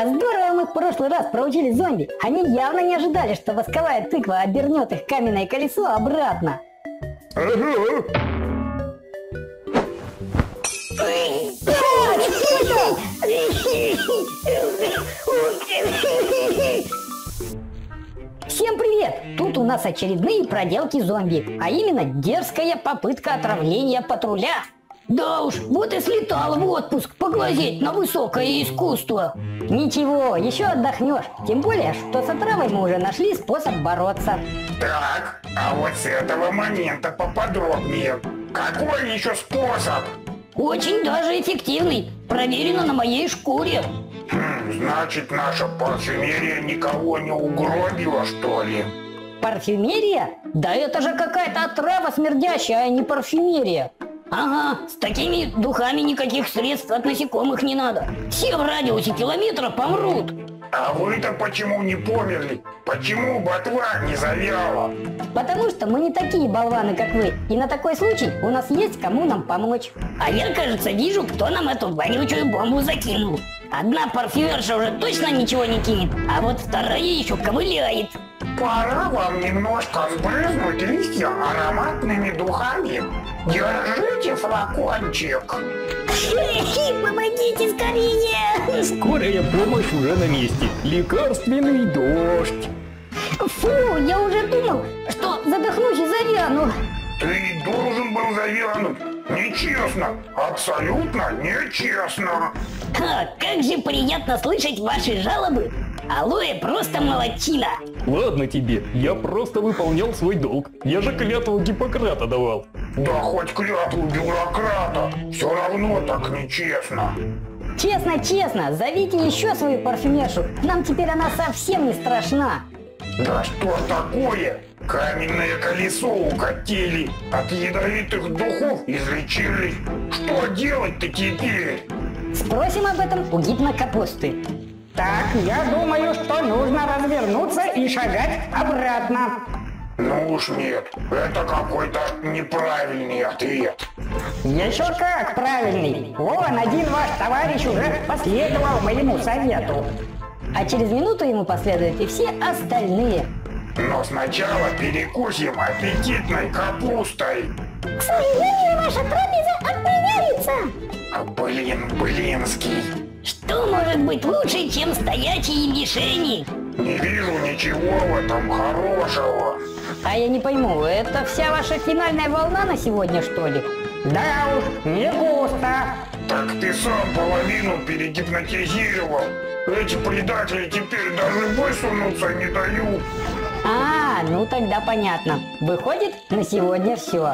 А здорово мы в прошлый раз проучили зомби. Они явно не ожидали, что восковая тыква обернет их каменное колесо обратно. Всем привет! Тут у нас очередные проделки зомби, а именно дерзкая попытка отравления патруля. Да уж, вот и слетал в отпуск поглазеть на высокое искусство. Ничего, еще отдохнешь. Тем более, что с отравой мы уже нашли способ бороться. Так, а вот с этого момента поподробнее. Какой еще способ? Очень даже эффективный. Проверено на моей шкуре. Хм, значит, наша парфюмерия никого не угробила, что ли? Парфюмерия? Да это же какая-то отрава смердящая, а не парфюмерия. Ага, с такими духами никаких средств от насекомых не надо. Все в радиусе километра помрут. А вы-то почему не померли? Почему ботва не завяла? Потому что мы не такие болваны, как вы. И на такой случай у нас есть кому нам помочь. А я, кажется, вижу, кто нам эту вонючую бомбу закинул. Одна парфюмерша уже точно ничего не кинет, а вот вторая еще ковыляет. Пора вам немножко сбрызнуть листья ароматными духами. Держите флакончик. Помогите скорее! Скорая помощь уже на месте. Лекарственный дождь. Фу, я уже думал, что задохнусь и завяну. Ты должен был завянуть. Нечестно. Абсолютно нечестно. Ха, как же приятно слышать ваши жалобы. Алоэ просто молодчина. Ладно тебе, я просто выполнял свой долг. Я же клятву Гиппократа давал. Да хоть клятву бюрократа. Все равно так нечестно. Честно, честно, зовите еще свою парфюмершу. Нам теперь она совсем не страшна. Да что такое? Каменное колесо укатили, от ядовитых духов излечились. Что делать-то теперь? Спросим об этом у гипнокапусты. Так, я думаю, что нужно развернуться и шагать обратно. Ну уж нет, это какой-то неправильный ответ. Еще как правильный. Вон один ваш товарищ уже последовал моему совету. А через минуту ему последуют и все остальные. Но сначала перекусим аппетитной капустой. К сожалению, ваша трапеза отменяется. А, Блин, блинский. Что может быть лучше, чем стоячие мишени? Не вижу ничего в этом хорошего. А я не пойму, это вся ваша финальная волна на сегодня, что ли? Да уж, не густо. Так ты сам половину перегипнотизировал. Эти предатели теперь даже высунуться не дают. А, ну тогда понятно. Выходит, на сегодня все.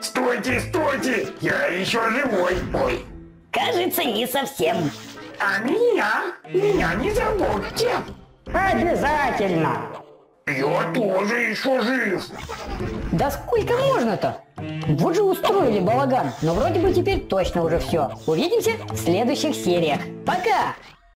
Стойте, стойте! Я еще живой. Ой. Кажется, не совсем. А меня? Меня не забудьте. Обязательно. Я тоже еще жив. Да сколько можно-то? Вот же устроили балаган, но вроде бы теперь точно уже все. Увидимся в следующих сериях. Пока!